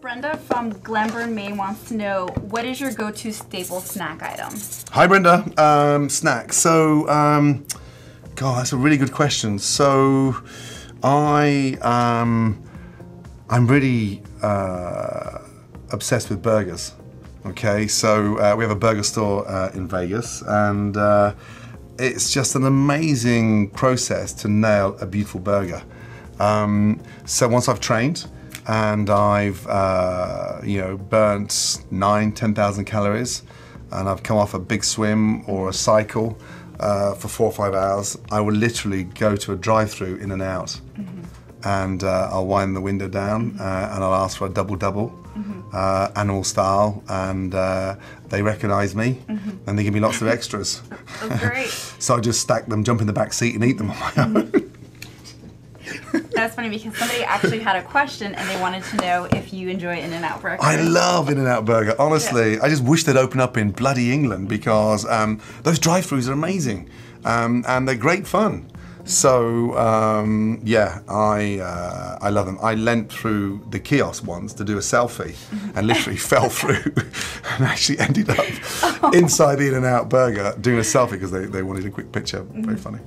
Brenda from Glenburn, Maine wants to know what is your go-to staple snack item? Hi, Brenda. Um, snack. So, um, God, that's a really good question. So, I um, I'm really uh, obsessed with burgers. Okay, so uh, we have a burger store uh, in Vegas, and uh, it's just an amazing process to nail a beautiful burger. Um, so once I've trained and I've uh, you know burnt nine, ten thousand calories, and I've come off a big swim or a cycle uh, for four or five hours, I will literally go to a drive-through In-N-Out, and uh, I'll wind the window down uh, and I'll ask for a double double. Uh, animal style, and uh, they recognise me, and they give me lots of extras. That's great. So I just stack them, jump in the back seat, and eat them on my own. That's funny because somebody actually had a question and they wanted to know if you enjoy In-N-Out Burger. I love In-N-Out Burger. Honestly, I just wish they'd open up in bloody England because um, those drive-throughs are amazing um, and they're great fun. So um, yeah, I uh, I love them. I leant through the kiosk once to do a selfie and literally fell through and actually ended up inside the In-N-Out Burger doing a selfie because they, they wanted a quick picture. Very funny.